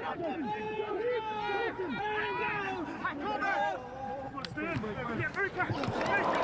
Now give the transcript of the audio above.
Stand. Yeah, very good.